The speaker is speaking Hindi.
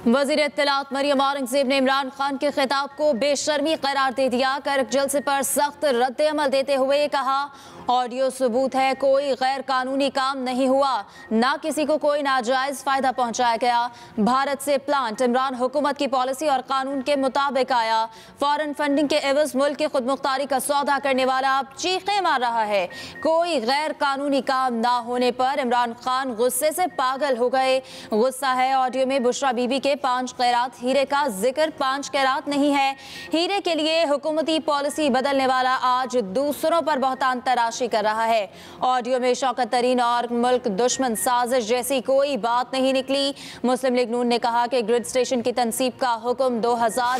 वज़ीर इतलात मरियम औरंगज़ेब ने इमरान खान के खिताब को बेशर्मी करार दे दिया। कर जलसे पर सख्त रद्द अमल देते हुए कहा, ऑडियो सबूत है, कोई गैर कानूनी काम नहीं हुआ। ना किसी को कोई नाजायज फ़ायदा पहुँचाया गया। भारत से प्लांट, इमरान हुकूमत की पॉलिसी और कानून के मुताबिक आया। फॉरन फंडिंग के एवज मुल्क की खुद मुख्तारी का सौदा करने वाला अब चीखे मार रहा है। कोई गैर कानूनी काम ना होने पर इमरान खान गुस्से से पागल हो गए। गुस्सा है ऑडियो में बुशरा बीबी के पाँच कैरात, हीरे का ज़िक्र पाँच कैरात नहीं है। हीरे के लिए हुकूमती पॉलिसी बदलने वाला आज दूसरों पर बहुत तराशी कर रहा है। ऑडियो में शौकत तरीन और मुल्क दुश्मन साजिश जैसी कोई बात नहीं निकली। मुस्लिम लीग नून ने कहा कि ग्रिड स्टेशन की तनसीब का हुक्म दो हज़ार